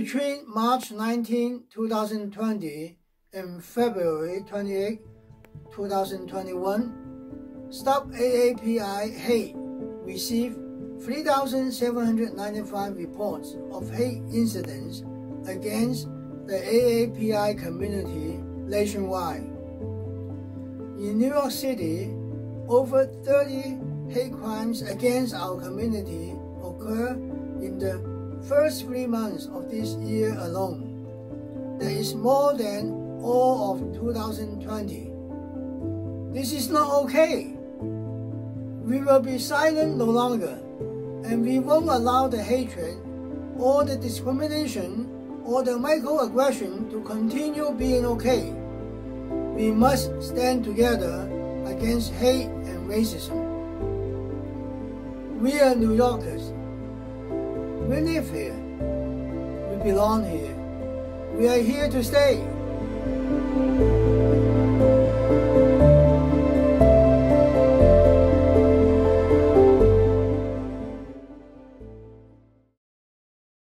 March 19, 2020 and February 28, 2021, Stop AAPI Hate received 3,795 reports of hate incidents against the AAPI community nationwide. In New York City, over 30 hate crimes against our community occur in the first three months of this year alone. That is more than all of 2020. This is not okay. We will be silent no longer, and we won't allow the hatred or the discrimination or the microaggression to continue being okay. We must stand together against hate and racism. We are New Yorkers. We live here. We belong here. We are here to stay.